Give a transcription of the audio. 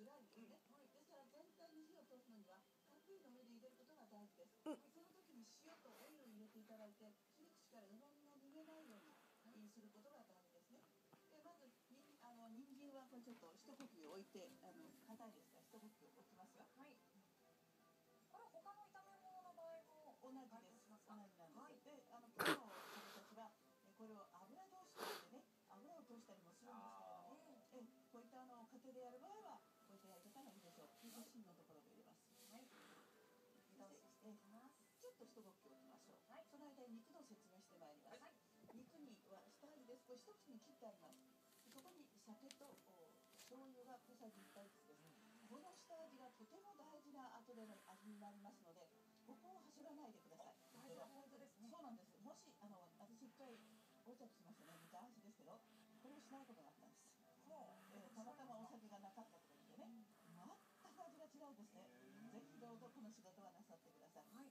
火が通りづらいん。ですね、はいですから全体に火を通すのにはたっぷりの上で入れることが大事です、うん。その時に塩とオイルを入れていただいて切り口からうまみが逃げないようにすることが大事ですねでまずにあの人参はこれちょっと一呼吸置いてあの硬いですから一呼吸置きますよはい。これ他の炒め物の場合も同じです同じなん。です、はいであの今日の食たちはえこれを油通しとしてね油を通したりもするん。ですけれどもえこういったあの家庭でやる場合一口に切ってありますそこに酒とお醤油が小さじ1杯ずつですこの下味がとても大事な後での味になりますのでここを走らないでください。大事なポイントですね。そうなんです。もしあの私一回横着しましたね。見た話ですけどこれをしないことがあったんです、もえーたまたまお酒がなかったとか言ってね全く味が違うんですね。ぜひどうぞこの仕事はなさってください。はい。